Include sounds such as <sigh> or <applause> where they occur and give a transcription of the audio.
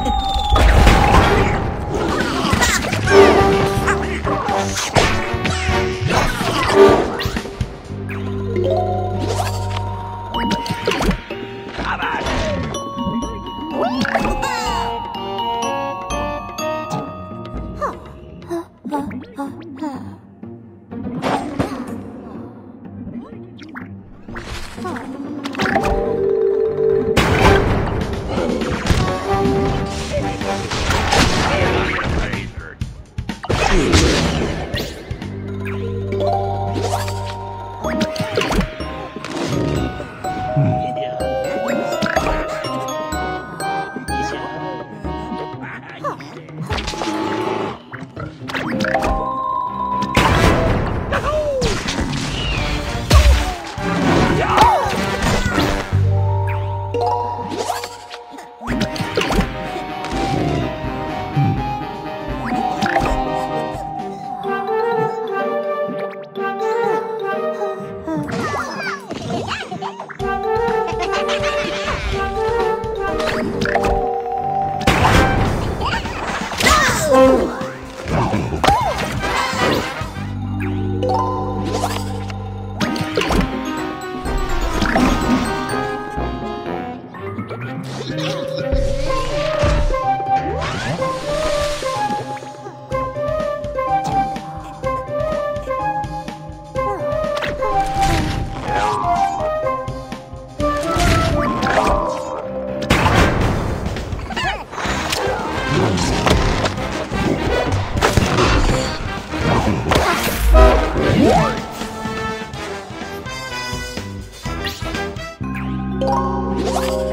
Huh. <laughs> you you